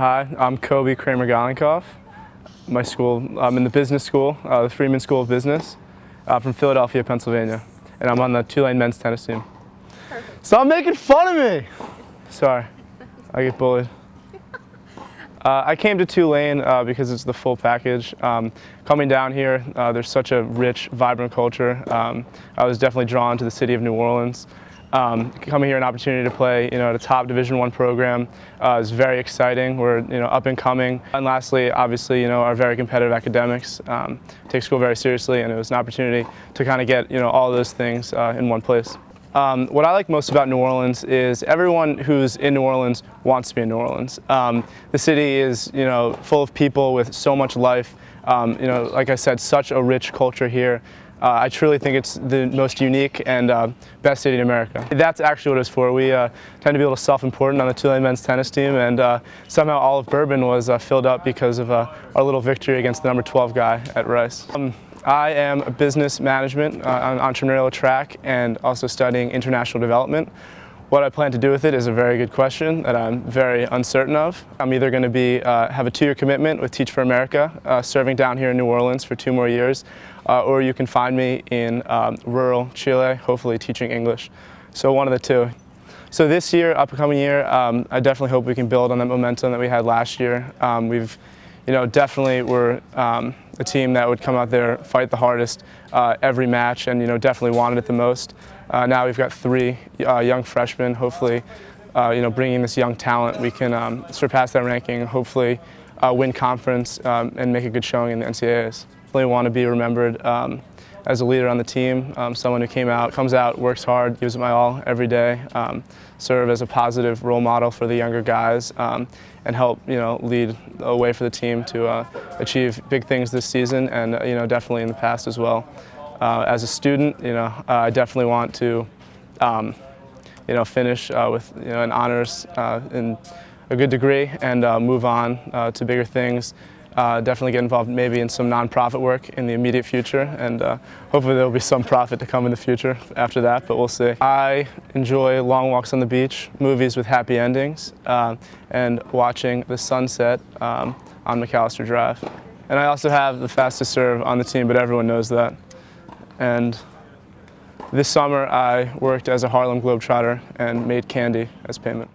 Hi, I'm Coby Kramer Golinkoff. My school, I'm in the business school, uh, the Freeman School of Business, uh, from Philadelphia, Pennsylvania, and I'm on the Tulane men's tennis team. Perfect. Stop making fun of me! Sorry, I get bullied. Uh, I came to Tulane uh, because it's the full package. Um, coming down here, uh, there's such a rich, vibrant culture. Um, I was definitely drawn to the city of New Orleans. Um, coming here, an opportunity to play, you know, at a top Division One program uh, is very exciting. We're, you know, up and coming. And lastly, obviously, you know, our very competitive academics. Um, take school very seriously, and it was an opportunity to kind of get, you know, all those things uh, in one place. Um, what I like most about New Orleans is everyone who's in New Orleans wants to be in New Orleans. Um, the city is, you know, full of people with so much life. Um, you know, like I said, such a rich culture here. Uh, I truly think it's the most unique and uh, best city in America. That's actually what it's for. We uh, tend to be a little self-important on the Tulane men's tennis team, and uh, somehow all of Bourbon was uh, filled up because of uh, our little victory against the number 12 guy at Rice. Um, I am a business management on entrepreneurial track and also studying international development. What I plan to do with it is a very good question that I'm very uncertain of. I'm either going to be uh, have a two-year commitment with Teach for America, uh, serving down here in New Orleans for two more years, uh, or you can find me in um, rural Chile, hopefully teaching English. So one of the two. So this year, upcoming year, um, I definitely hope we can build on that momentum that we had last year. Um, we've, you know, definitely we're um, a team that would come out there, fight the hardest uh, every match, and you know, definitely wanted it the most. Uh, now we've got three uh, young freshmen. Hopefully, uh, you know, bringing this young talent, we can um, surpass that ranking. Hopefully, uh, win conference um, and make a good showing in the NCAAs. Really want to be remembered um, as a leader on the team, um, someone who came out, comes out, works hard, gives it my all every day, um, serve as a positive role model for the younger guys, um, and help you know lead a way for the team to uh, achieve big things this season and uh, you know definitely in the past as well. Uh, as a student, you know, uh, I definitely want to, um, you know, finish uh, with you know an honors uh, in a good degree and uh, move on uh, to bigger things. Uh, definitely get involved maybe in some nonprofit work in the immediate future, and uh, hopefully there will be some profit to come in the future after that. But we'll see. I enjoy long walks on the beach, movies with happy endings, uh, and watching the sunset um, on McAlister Drive. And I also have the fastest serve on the team, but everyone knows that. And this summer I worked as a Harlem Globetrotter and made candy as payment.